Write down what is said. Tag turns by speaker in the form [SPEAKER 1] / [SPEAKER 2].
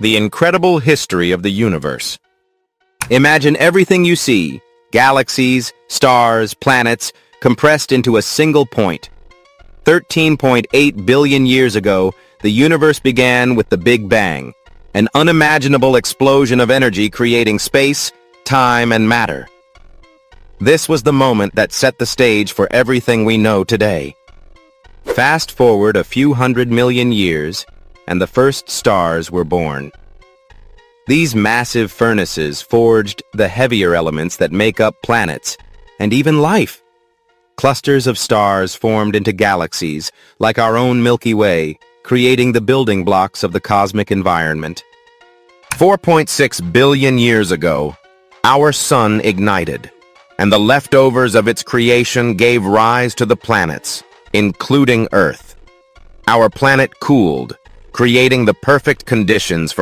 [SPEAKER 1] The incredible history of the universe. Imagine everything you see, galaxies, stars, planets, compressed into a single point. 13.8 billion years ago, the universe began with the Big Bang, an unimaginable explosion of energy creating space, time, and matter. This was the moment that set the stage for everything we know today. Fast forward a few hundred million years, and the first stars were born. These massive furnaces forged the heavier elements that make up planets, and even life. Clusters of stars formed into galaxies, like our own Milky Way, creating the building blocks of the cosmic environment. 4.6 billion years ago, our sun ignited, and the leftovers of its creation gave rise to the planets, including Earth. Our planet cooled, creating the perfect conditions for